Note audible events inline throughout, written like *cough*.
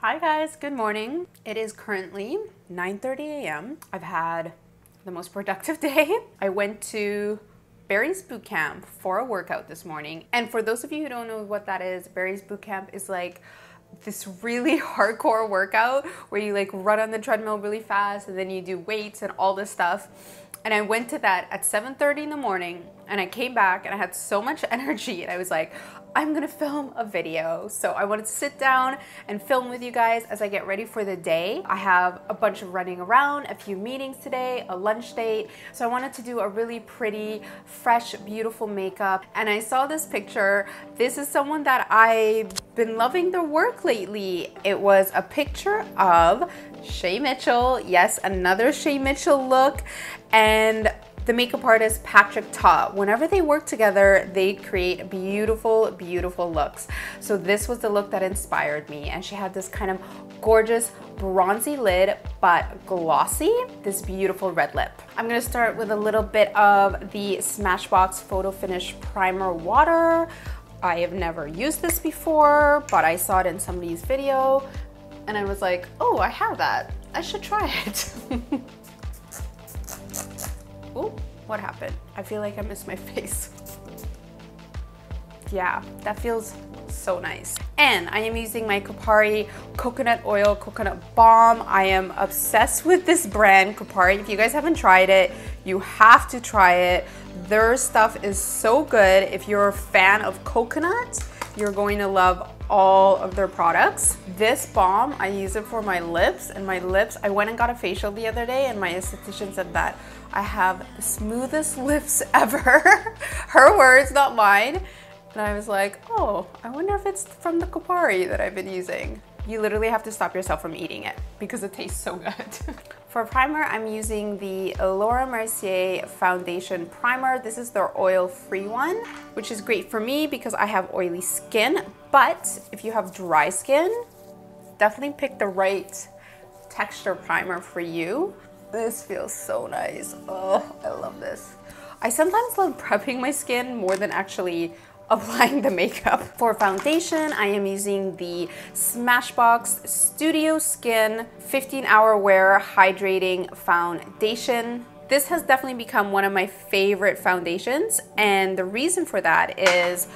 Hi guys, good morning. It is currently 9.30 a.m. I've had the most productive *laughs* day. I went to Barry's Boot Camp for a workout this morning. And for those of you who don't know what that is, Barry's Boot Camp is like this really *laughs* hardcore workout where you like run on the treadmill really fast and then you do weights and all this stuff. And I went to that at 7:30 in the morning and I came back and I had so much *laughs* energy and I was like, I'm gonna film a video. So I wanted to sit down and film with you guys as I get ready for the day. I have a bunch of running around, a few meetings today, a lunch date. So I wanted to do a really pretty, fresh, beautiful makeup. And I saw this picture. This is someone that I've been loving their work lately. It was a picture of Shay Mitchell. Yes, another Shay Mitchell look. And the makeup artist Patrick Ta. Whenever they work together, they create beautiful, beautiful looks. So this was the look that inspired me. And she had this kind of gorgeous bronzy lid, but glossy, this beautiful red lip. I'm gonna start with a little bit of the Smashbox Photo Finish Primer Water. I have never used this before, but I saw it in somebody's video and I was like, oh, I have that. I should try it. *laughs* Oh, what happened? I feel like I missed my *laughs* face. yeah, that feels so nice. And I am using my Kopari Coconut Oil Coconut Balm. I am obsessed with this brand, Kopari. If you guys haven't tried it, you have to try it. Their stuff is so good. If you're a fan of coconut, you're going to love all of their products. This balm, I use it for my lips and my lips, I went and got a facial the other day and my esthetician said that I have the smoothest *laughs* lips ever. Her words, not mine. And I was like, oh, I wonder if it's from the Kopari that I've been using. You literally have to stop yourself from eating it because it tastes so good. *laughs* For primer, I'm using the Laura Mercier Foundation Primer. This is their oil-free one, which is great for me because I have oily skin. But if you have dry skin, definitely pick the right texture primer for you. This feels so nice. Oh, I love this. I sometimes love prepping my skin more than actually applying the makeup. For foundation, I am using the Smashbox Studio Skin 15 Hour Wear Hydrating Foundation. This has definitely become one of my favorite foundations and the reason for that is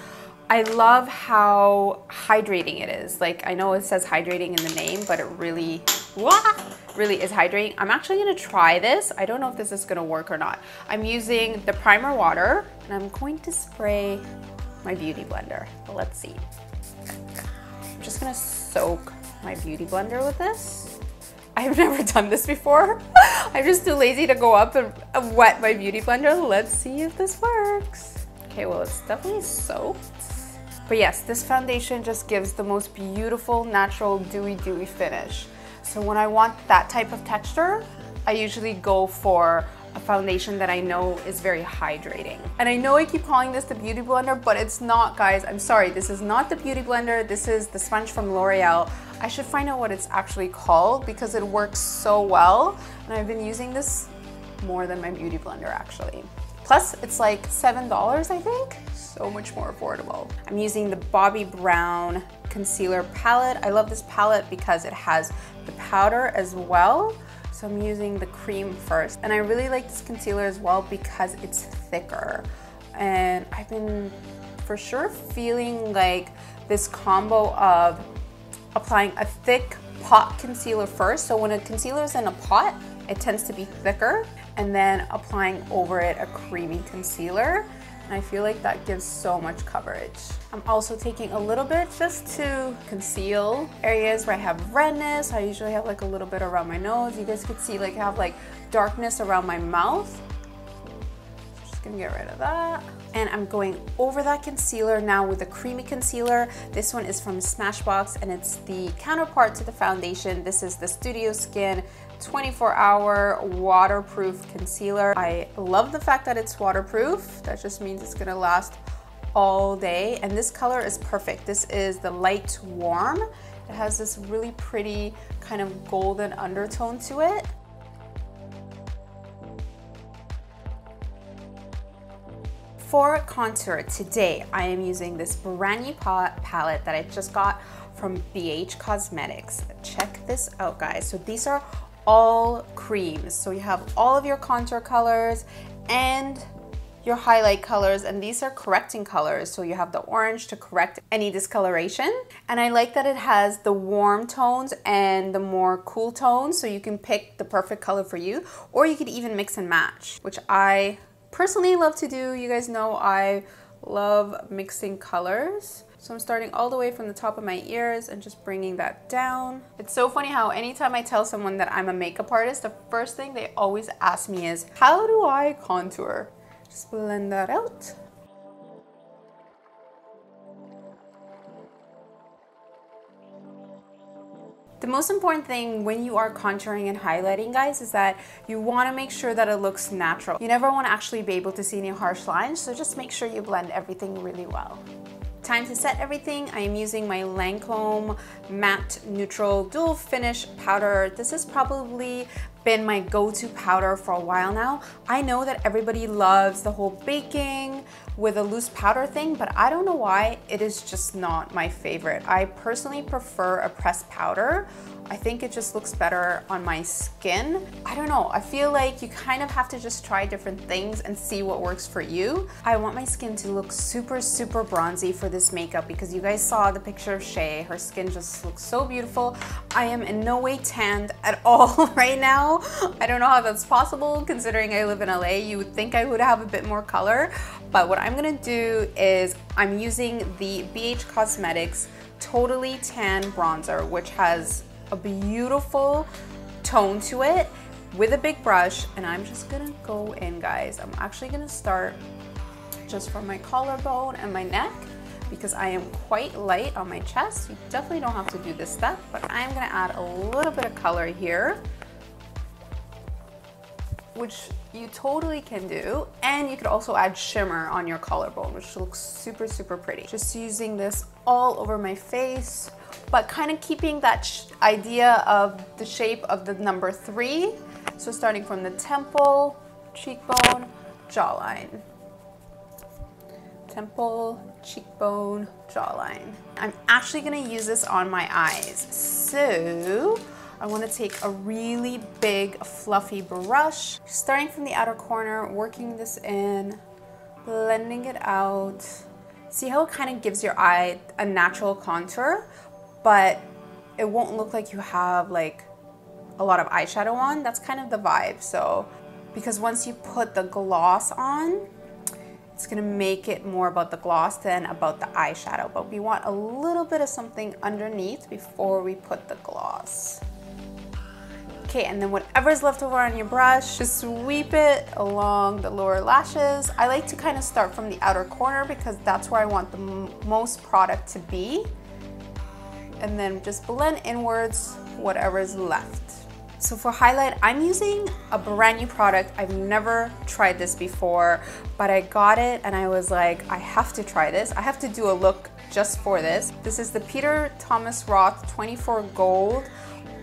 I love how hydrating it is. Like I know it says hydrating in the name, but it really, wah, really is hydrating. I'm actually gonna try this. I don't know if this is gonna work or not. I'm using the primer water and I'm going to spray my beauty blender. Let's see. I'm just gonna soak my beauty blender with this. I've *laughs* never done this before. *laughs* I'm just too lazy to go up and wet my beauty blender. Let's see if this works. Okay, well, it's definitely soaked. But yes, this foundation just gives the most beautiful, natural, dewy, dewy finish. So when I want that type of texture, I usually go for a foundation that I know is very hydrating. And I know I keep calling this the Beauty Blender, but it's not, guys. I'm sorry, this is not the Beauty Blender. This is the sponge from L'Oreal. I should find out what it's actually called because it works so well. And I've been using this more than my Beauty Blender, actually. Plus, it's like $7, I think. So much more affordable. I'm using the Bobbi Brown concealer palette. I love this palette because it has the powder as well. So I'm using the cream first. And I really like this concealer as well because it's thicker. And I've been for sure feeling like this combo of applying a thick pot concealer first. So when a concealer is in a pot, it tends to be thicker. And then applying over it a creamy concealer. And I feel like that gives so much coverage. I'm also taking a little bit just to conceal areas where I have redness. I usually have like a little bit around my nose. You guys could see like I have like darkness around my mouth. Just gonna get rid of that. And I'm going over that concealer now with a creamy concealer. This one is from Smashbox and it's the counterpart to the foundation. This is the Studio Skin 24 hour waterproof concealer. I love the fact that it's waterproof. That just means it's gonna last all day. And this color is perfect. This is the light warm. It has this really pretty kind of golden undertone to it. For contour today, I am using this brand new palette that I just got from BH Cosmetics. Check this out, guys. So these are all creams. So you have all of your contour colors and your highlight colors and these are correcting colors. So you have the orange to correct any discoloration. And I like that it has the warm tones and the more cool tones so you can pick the perfect color for you or you could even mix and match which I personally love to do. You guys know I love mixing colors so I'm starting all the way from the top of my ears and just bringing that down. It's so funny how anytime I tell someone that I'm a makeup artist, the first thing they always ask me is, how do I contour? Just blend that out. The most important thing when you are contouring and highlighting, guys, is that you want to make sure that it looks natural. You never want to actually be able to see any harsh lines, so just make sure you blend everything really well. Time to set everything. I am using my Lancome Matte Neutral Dual Finish Powder. This is probably been my go-to powder for a while now. I know that everybody loves the whole baking with a loose powder thing, but I don't know why it is just not my favorite. I personally prefer a pressed powder I think it just looks better on my skin. I don't know, I feel like you kind of have to just try different things and see what works for you. I want my skin to look super, super bronzy for this makeup because you guys saw the picture of Shay. Her skin just looks so beautiful. I am in no way tanned *laughs* at all right now. I don't know how that's possible considering I live in LA. You would think I would have a bit more color, but what I'm gonna do is I'm using the BH Cosmetics Totally Tan Bronzer, which has a beautiful tone to it with a big brush and I'm just gonna go in guys. I'm actually gonna start just from my collarbone and my neck because I am quite light on my chest. You definitely don't have to do this step, but I'm gonna add a little bit of color here, which you totally can do. And you could also add shimmer on your collarbone, which looks super, super pretty. Just using this all over my face but kind of keeping that idea of the shape of the number three. So starting from the temple, cheekbone, jawline. Temple, cheekbone, jawline. I'm actually gonna use this on my eyes. So I wanna take a really big fluffy brush, starting from the outer corner, working this in, blending it out. See how it kind of gives your eye a natural contour, but it won't look like you have like a lot of eyeshadow on. That's kind of the vibe. So, because once you put the gloss on, it's gonna make it more about the gloss than about the eyeshadow. But we want a little bit of something underneath before we put the gloss. Okay, and then whatever's left over on your brush, just sweep it along the lower lashes. I like to kind of start from the outer corner because that's where I want the most product to be and then just blend inwards whatever is left. So for highlight, I'm using a brand new product. I've never tried this before, but I got it and I was like, I have to try this. I have to do a look just for this. This is the Peter Thomas Roth 24 Gold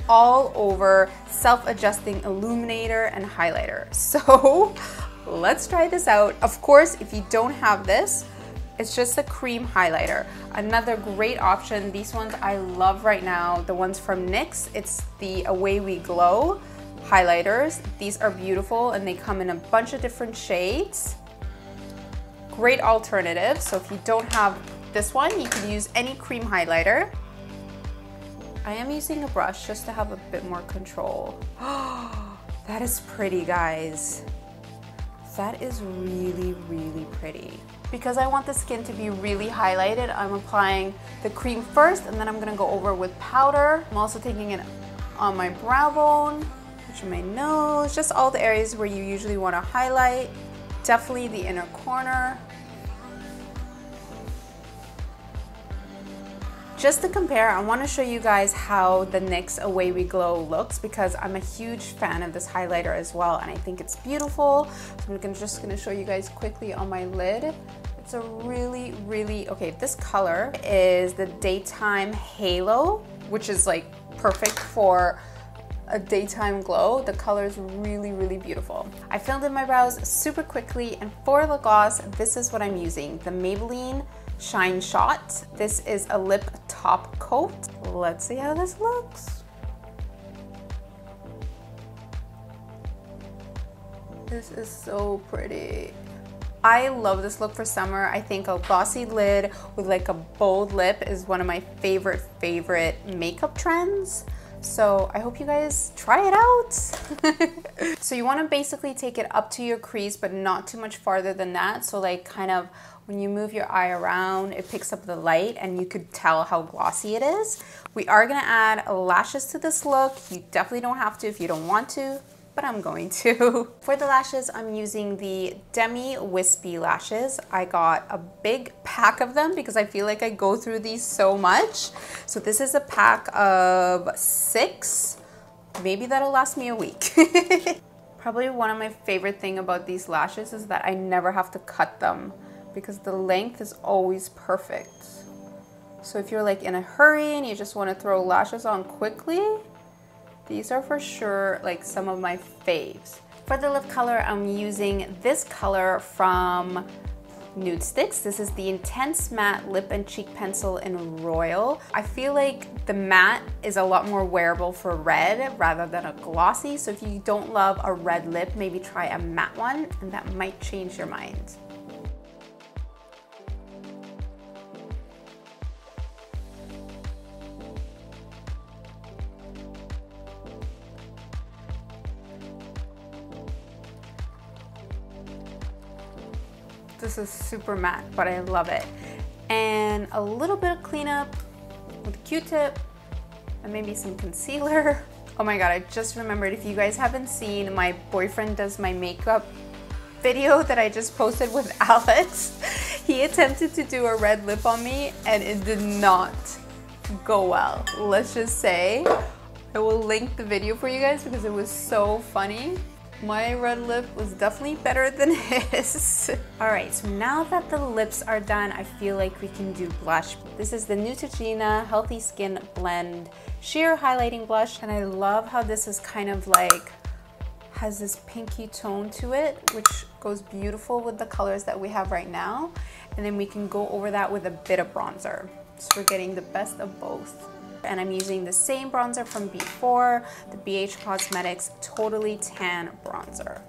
all over self-adjusting illuminator and highlighter. *laughs* So let's try this out. Of course, if you don't have this, it's just a cream highlighter. Another great option, these ones I love right now, the ones from NYX, it's the Away We Glow highlighters. These are beautiful and they come in a bunch of different shades. Great alternative, so if you don't have this one, you can use any cream highlighter. I am using a brush just to have a bit more control. *gasps* that is pretty, guys. That is really, really pretty. Because I want the skin to be really highlighted, I'm applying the cream first and then I'm gonna go over with powder. I'm also taking it on my brow bone, which my nose, just all the areas where you usually wanna highlight. Definitely the inner corner. Just to compare, I wanna show you guys how the NYX Away We Glow looks because I'm a huge fan of this highlighter as well and I think it's beautiful. So I'm just gonna show you guys quickly on my lid. It's a really, really, okay, this color is the Daytime Halo, which is like perfect for a daytime glow. The color is really, really beautiful. I filled in my brows super quickly and for the gloss, this is what I'm using, the Maybelline Shine Shot. This is a lip top coat. Let's see how this looks. This is so pretty. I love this look for summer. I think a glossy lid with like a bold lip is one of my favorite, favorite makeup trends. So I hope you guys try it out. *laughs* so you wanna basically take it up to your crease, but not too much farther than that. So like kind of when you move your eye around, it picks up the light and you could tell how glossy it is. We are gonna add lashes to this look. You definitely don't have to if you don't want to but I'm going to. *laughs* For the lashes, I'm using the Demi Wispy lashes. I got a big pack of them because I feel like I go through these so much. So this is a pack of six. Maybe that'll last me a week. *laughs* Probably one of my favorite thing about these lashes is that I never have to cut them because the length is always perfect. So if you're like in a hurry and you just want to throw lashes on quickly, these are for sure like some of my faves. For the lip color, I'm using this color from NudeStix. This is the Intense Matte Lip and Cheek Pencil in Royal. I feel like the matte is a lot more wearable for red rather than a glossy. So if you don't love a red lip, maybe try a matte one and that might change your mind. This is super matte, but I love it. And a little bit of cleanup with Q-tip and maybe some concealer. *laughs* Oh my god, I just remembered if you guys haven't seen my boyfriend does my makeup video that I just posted with *laughs* Alex. He attempted to do a red lip on me and it did not go well. Let's just say I will link the video for you guys because it was so funny. My red lip was definitely better than *laughs* his. All right, so now that the lips are done, I feel like we can do blush. This is the Neutrogena Healthy Skin Blend Sheer Highlighting Blush, and I love how this is kind of like has this pinky tone to it, which goes beautiful with the colors that we have right now. And then we can go over that with a bit of bronzer. So we're getting the best of both and I'm using the same bronzer from before, the BH Cosmetics Totally Tan Bronzer.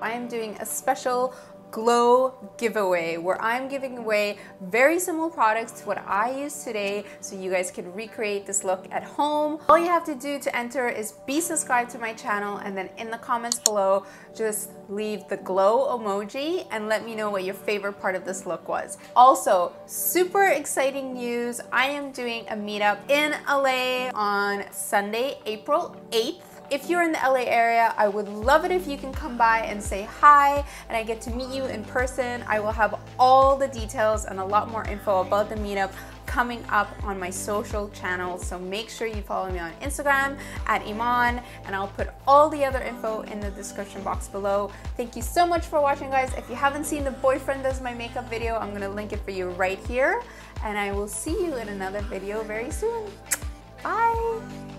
I am doing a special glow giveaway where I'm giving away very similar products to what I use today so you guys can recreate this look at home. All you have to do to enter is be subscribed to my channel and then in the comments below just leave the glow emoji and let me know what your favorite part of this look was. Also, super exciting news. I am doing a meetup in LA on Sunday, April 8th if you're in the LA area, I would love it if you can come by and say hi and I get to meet you in person. I will have all the details and a lot more info about the meetup coming up on my social channels. So make sure you follow me on Instagram at Eman and I'll put all the other info in the description box below. Thank you so much for watching guys. If you haven't seen the boyfriend does my makeup video, I'm gonna link it for you right here. And I will see you in another video very soon. Bye.